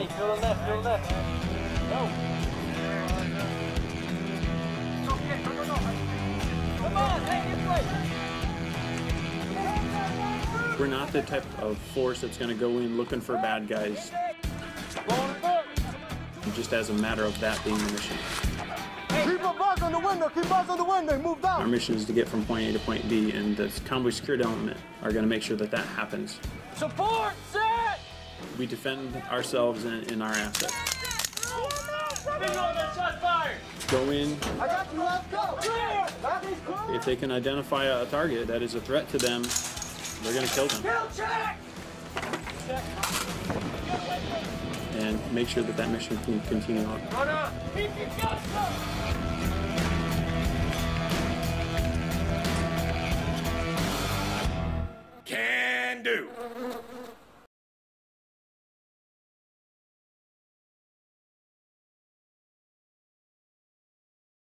Hey, to the left, to the left. Go. Come on, hey, this way. We're not the type of force that's going to go in looking for bad guys just as a matter of that being the mission. Keep a buzz on the window, keep buzz on the window, move down. Our mission is to get from point A to point B, and the convoy security element are going to make sure that that happens. Support, set! We defend ourselves and, and our assets. Go in. I got you, let's go. Clear. That is clear. If they can identify a target that is a threat to them, they're going to kill them. And make sure that that mission can continue on. Run up! Keep your guns up! Can do.